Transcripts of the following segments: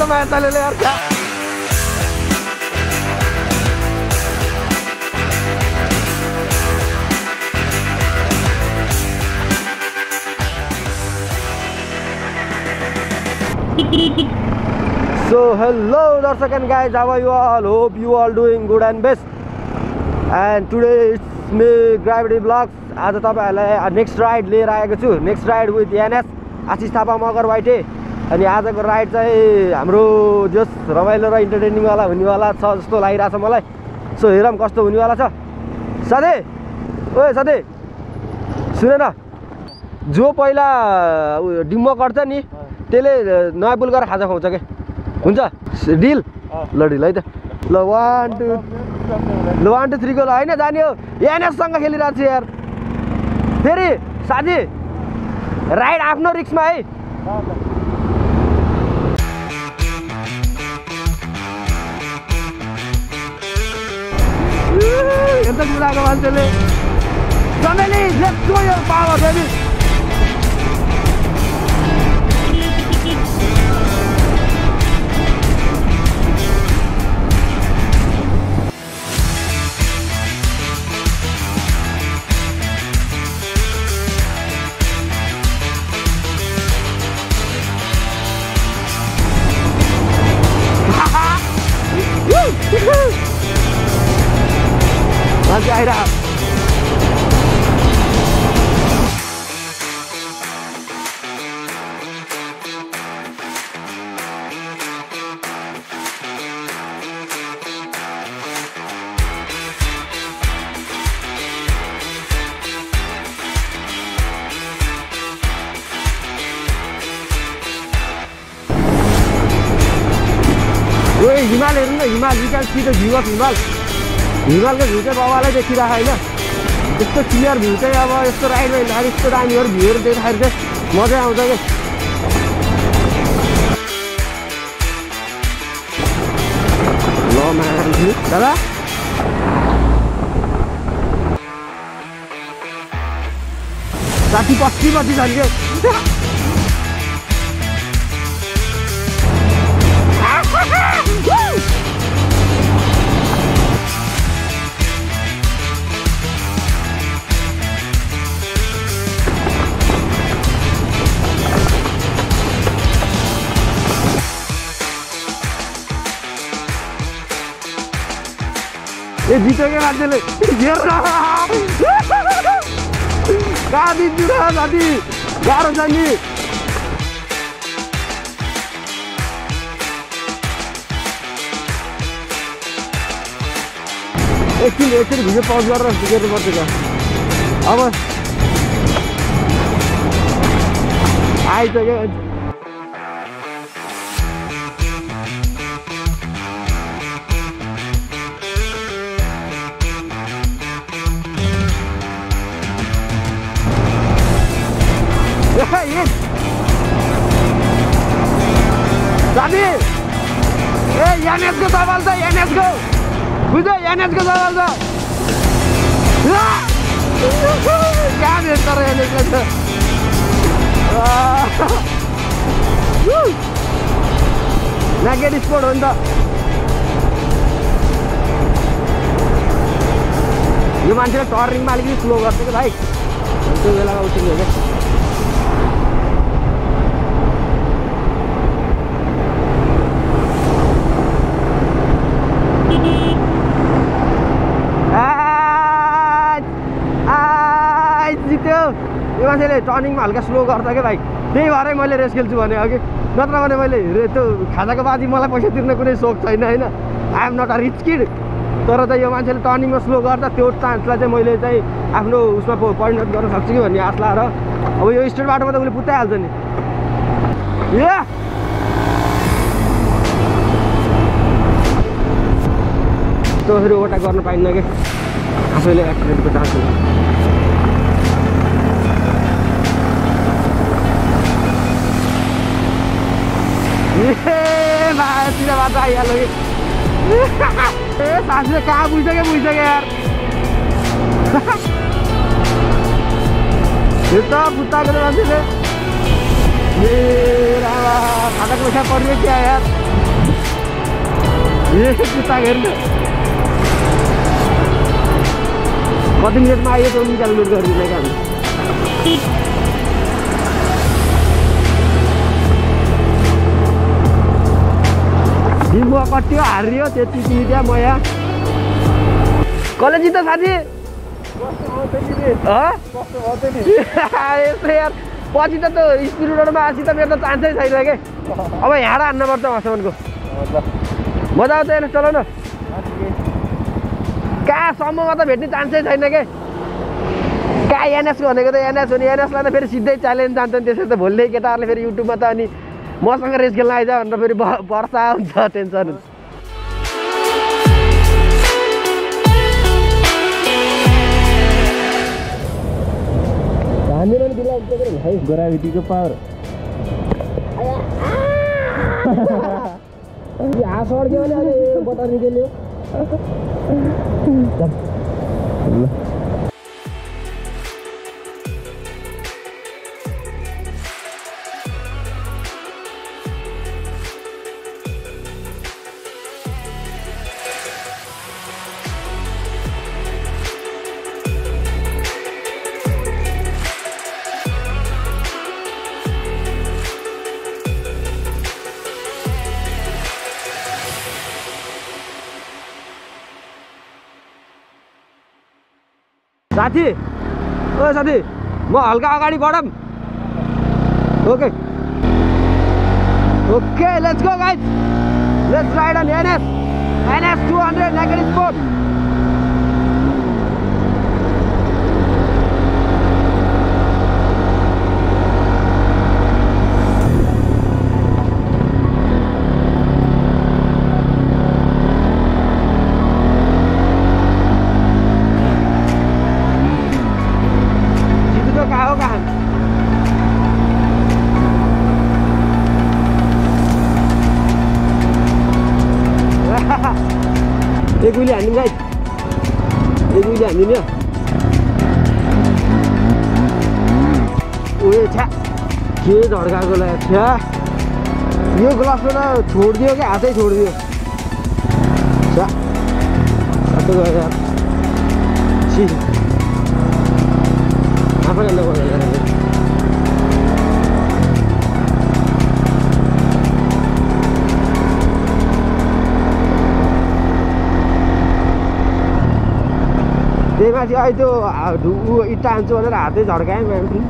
तो मैं ऐसा ले ले यार क्या सो हेलो दर्शक and guys how are you all hope you all doing good and best and today it's me Gravity Vlogs आज तपाईहरुलाई नेक्स्ट राइड लिएर आएको next ride with NS Ashish Thapa Magar वाइटे अनि आजको राइड चाहिँ हाम्रो जस रमाइलो र इन्टरटेनिङवाला हुनेवाला छ जस्तो लागिरहेछ मलाई। सो हेरौँ कस्तो हुनेवाला छ। साथी ओ साथी सुन न। जो पहिला डिम्बो गर्छ नि त्यसले नयाँ पुल गरेर खाजा खुवाउँछ कि? हुन्छ डिल। ल डिल है त। ल वान टू ल वान टू थ्रीको ल। होइन जाने हो। एनएससँग खेलिरहेको छु यार। फेरि साथी राइड आफ्नो रिक्समा है। पुस्तक मिलाएको मान्छेले सबैले लेप्चो यो पावर फेरि baby. Masih air dah. ओ हिमाल हेर्नु न हिमाल you can see the view of Himal हिमालको भ्यू चाहिँ बाबालाई देखिरहेको होइन। यस्तो क्लियर भ्यू चाहिँ अब यस्तो राइडमा हिँड्दाखेरि यस्तो दामीहरू भ्यूहरू देख्दाखेरि चाहिँ मजै आउँछ कि? ल मान्छे दादा। साथी पछि पछि झन् के? ए जितेको मान्छेले हेर कहाँ दिन्छु र साथी गाह्रो छ नि एकछिन एकछिन पज गरेर हेर्नुपर्छ अब आइसक्यो छ एनएसको बुझ्यो एनएसको सवाल छ भेट्छ र एनएसको नागेट स्पोर्ट हो नि त यो मान्छेले टर्निङमा अलिकति स्लो गर्छ कि भाइ त्यो बेलामा क्या आज आज जित्यो यो मान्छेले टर्निङमा हल्का स्लो गर्छ क्या भाइ त्यही भएरै मैले रेस खेल्छु भने अघि। नत्र भने मैले रे- त्यो खाजाको बाजी मलाई पैसा तिर्ने कुनै सोख छैन होइन? I am not a rich kid तर चाहिँ यो मान्छेले टर्निङमा स्लो गर्दा त्यो चान्सलाई चाहिँ मैले चाहिँ आफ्नो उसमा परिणत गर्न सक्छु कि भन्ने आश लाएर अब यो स्टेट बाटोमा त उसले पुत्ताइहाल्छ नि। ए त्यो फेरि ओभरटेक गर्न पाइन्न कि? आफैले एक्सिडेन्टको चान्स बाटो आइहाल्यो कि ए साथीले कहाँ बुझ्छ कि यार यो त पुत्ताको मान्छेले ए खाजाको पैसा पर्ने क्या यार ए जुत्ता हेर्नु कति मिनटमा आयो त्यो पनि क्यालकुलेट गरिदिनु जिम्बुवा कटियो हारियो त्यति त्यहाँ म यहाँ कसले जित्छ साथी? यस्तो यार. पछि त त्यो स्पिड रोडमा आएपछि त मेरो त चान्सै छैन के अब यहाँबाट हान्नुपर्छ वहाँसम्मको मजा आउँछ हेर्नुहोस् चलाउन कहाँसम्ममा त भेट्ने चान्सै छैन के कहाँ एनएस भनेको त एनएस हो नि एनएसलाई त फेरि सिधै च्यालेन्ज जान्छ नि त्यसरी त भोलि केटाहरूले फेरि युट्युबमा त अनि मसँग रेस खेल्न आइज भनेर फेरि वर्षा हुन्छ टेन्सन हुन्छ। ग्राभिटीको पावर हाँस अड्क्यो भने अहिले बटर निकाल्यो साथी। ओ साथी म हल्का अगाडि बढौँ okay. Okay let's go guys let's ride on NS NS two hundred negative sport एक उहिले हान्नु गाई एक उहिले हान्दिने उयो छ्या के झड्काएको ला छ्या यो ग्लासमा त छोडिदियो क्या हातै छोडिदियो छ्या यार छि आफैले लगाउँदैन त्यही माथि अहिले त्यो हा- ढु- उ इँटा हान्छु भनेर हातै झड्काएँ मान्छे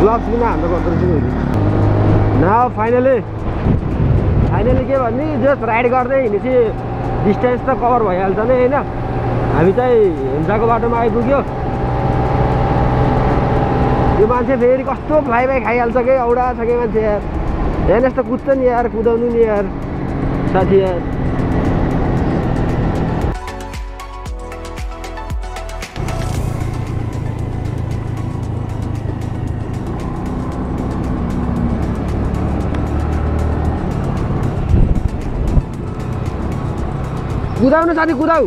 ग्लोभ्स किन हान्नु पर्दो रहेछ न फाइनली फाइनली के भने जस्ट राइड गर्दै हिँडेपछि डिस्टेन्स त कभर भइहाल्छ नै? होइन हामी चाहिँ हिंसाको बाटोमा आइपुग्यो। यो मान्छे फेरि कस्तो फ्लाइबाई खाइहाल्छ कि? औडा छ कि मान्छे यार? हेर्नुहोस् त कुद्छ नि यार कुदाउनु नि यार साथी यार। कुदाउनु साथी कुदाउ।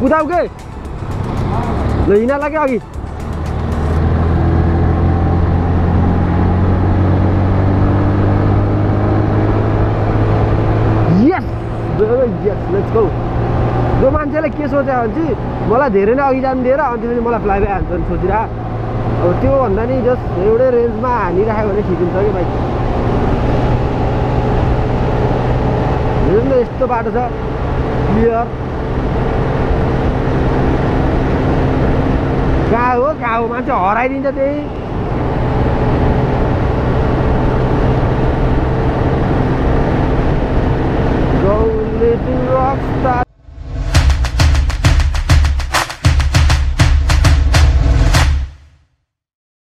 कुदाउ के ल हिँड लाग्यो अघि यस यस जो मान्छेले के सोच्यो भने चाहिँ मलाई धेरै नै अघि जानु दिएर अनि त्यसपछि मलाई फ्लाइवे हान्छ भने सोचिरह अब त्योभन्दा नि जस्ट एउटै रेन्जमा हानिराख्यो भने ठिक हुन्छ कि बाइक हेर्नु यस्तो बाटो छ क्लियर हौ मान्छे हराइदिन्छ त्यही गौले